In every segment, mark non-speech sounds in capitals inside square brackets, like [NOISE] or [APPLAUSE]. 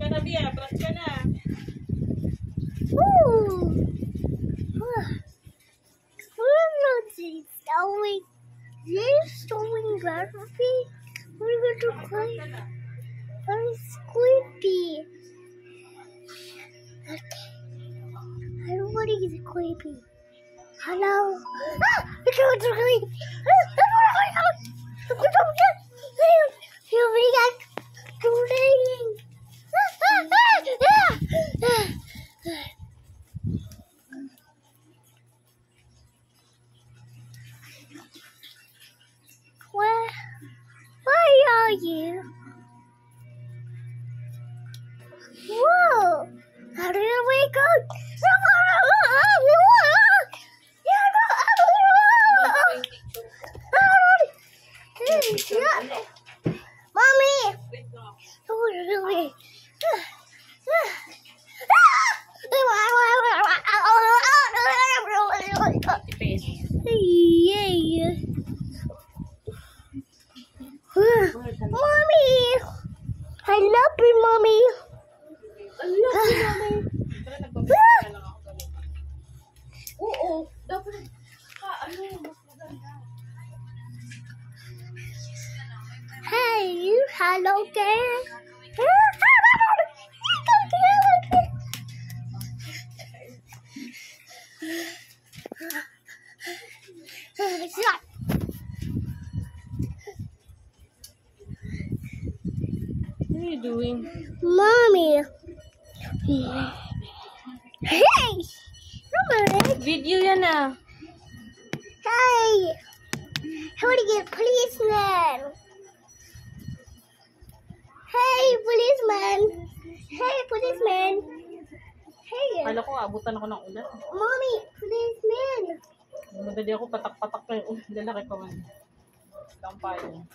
ka na. Brush ka na. Ooh. Is it going? Going rugby? We're going to cry. I'm play. Very squeaky. Okay. Everybody is creepy. Hello. Ah! It's so creepy. You got shooting. Where, are you? Whoa! How did we go? Mommy! Oh, really? Tipis. Yeah. Mommy! I love you, Mommy. Tara, nagpapit na lang ako ganun. Oo, dapat ka, ano, mas maganda. Hey, hello [LAUGHS] there. What are you doing? Mommy. Hey! Remember Video yan ah. Hey! How to get policeman? Hey, policeman! Hey, policeman! Hey! Kala ko, abutan ako ng ulan. Mommy, policeman! Madali ako patak-patak na yung ulan. Lalaki pa man. Kampayo.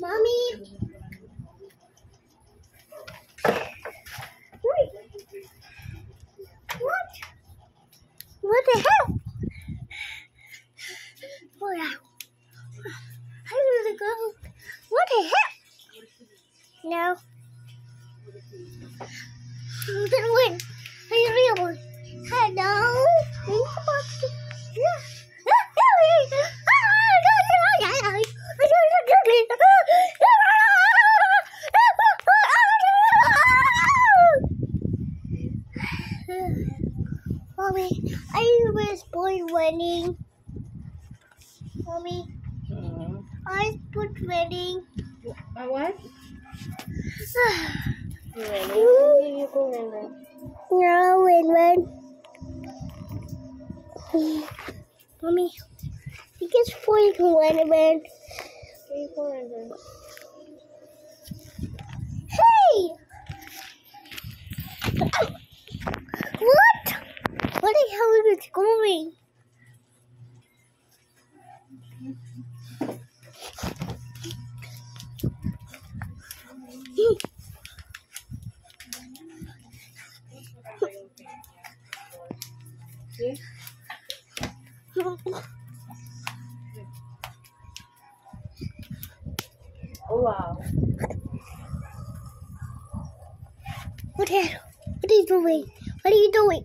Mommy! What? What the hell? Wow. How did it go? What the hell? No. Then win. I was born winning. Mommy, Hmm. I was winning. Ah, what? No, win win. Mommy, you get spoiled win win. Hey! What? What the hell is it going? Oh, wow. What? What are you doing? What are you doing?